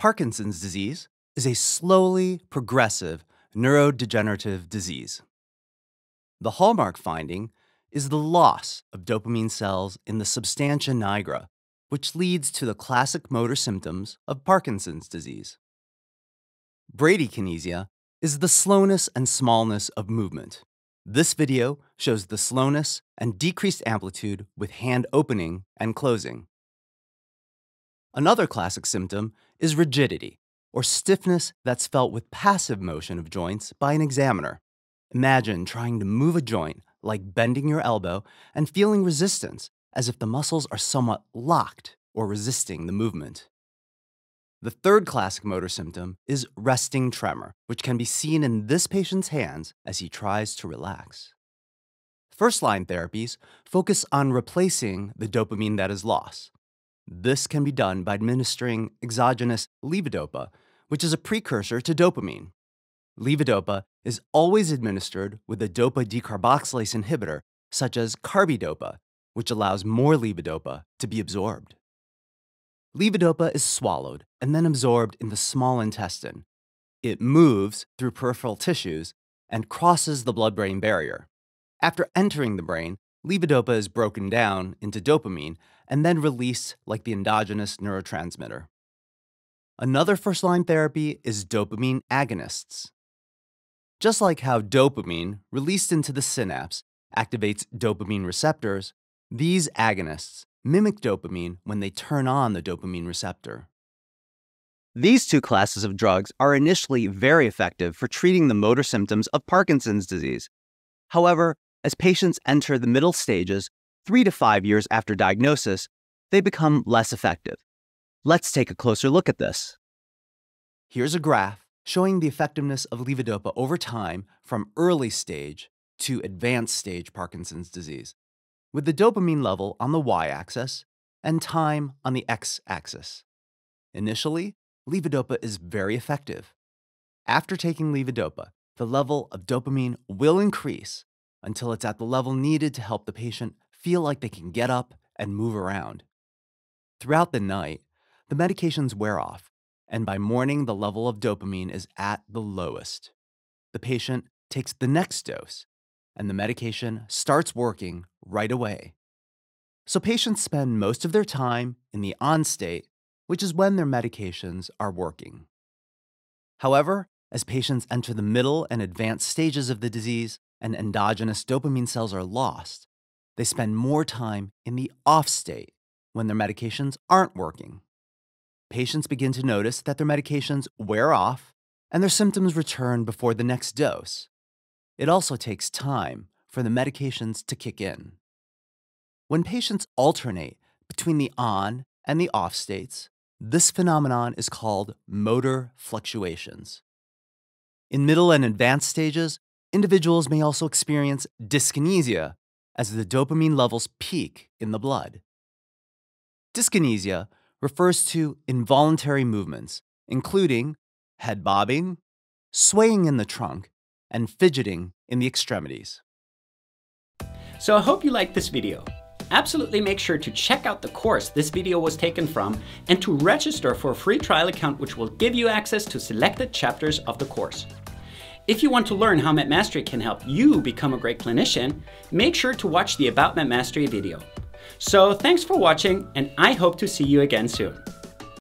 Parkinson's disease is a slowly progressive neurodegenerative disease. The hallmark finding is the loss of dopamine cells in the substantia nigra, which leads to the classic motor symptoms of Parkinson's disease. Bradykinesia is the slowness and smallness of movement. This video shows the slowness and decreased amplitude with hand opening and closing. Another classic symptom is rigidity, or stiffness that's felt with passive motion of joints by an examiner. Imagine trying to move a joint, like bending your elbow, and feeling resistance, as if the muscles are somewhat locked or resisting the movement. The third classic motor symptom is resting tremor, which can be seen in this patient's hands as he tries to relax. First line therapies focus on replacing the dopamine that is lost. This can be done by administering exogenous levodopa, which is a precursor to dopamine. Levodopa is always administered with a dopa decarboxylase inhibitor, such as carbidopa, which allows more levodopa to be absorbed. Levodopa is swallowed and then absorbed in the small intestine. It moves through peripheral tissues and crosses the blood brain barrier. After entering the brain, levodopa is broken down into dopamine and then released like the endogenous neurotransmitter. Another first line therapy is dopamine agonists. Just like how dopamine, released into the synapse, activates dopamine receptors, these agonists mimic dopamine when they turn on the dopamine receptor. These two classes of drugs are initially very effective for treating the motor symptoms of Parkinson's disease. However, as patients enter the middle stages, three to five years after diagnosis, they become less effective. Let's take a closer look at this. Here's a graph showing the effectiveness of levodopa over time from early stage to advanced stage Parkinson's disease with the dopamine level on the y axis and time on the x axis. Initially, levodopa is very effective. After taking levodopa, the level of dopamine will increase until it's at the level needed to help the patient feel like they can get up and move around. Throughout the night, the medications wear off, and by morning, the level of dopamine is at the lowest. The patient takes the next dose and the medication starts working right away. So patients spend most of their time in the on state, which is when their medications are working. However, as patients enter the middle and advanced stages of the disease and endogenous dopamine cells are lost, they spend more time in the off state when their medications aren't working. Patients begin to notice that their medications wear off and their symptoms return before the next dose, it also takes time for the medications to kick in. When patients alternate between the on and the off states, this phenomenon is called motor fluctuations. In middle and advanced stages, individuals may also experience dyskinesia as the dopamine levels peak in the blood. Dyskinesia refers to involuntary movements, including head bobbing, swaying in the trunk, and fidgeting in the extremities. So I hope you liked this video. Absolutely make sure to check out the course this video was taken from and to register for a free trial account which will give you access to selected chapters of the course. If you want to learn how MedMastery can help you become a great clinician, make sure to watch the About MedMastery video. So thanks for watching and I hope to see you again soon.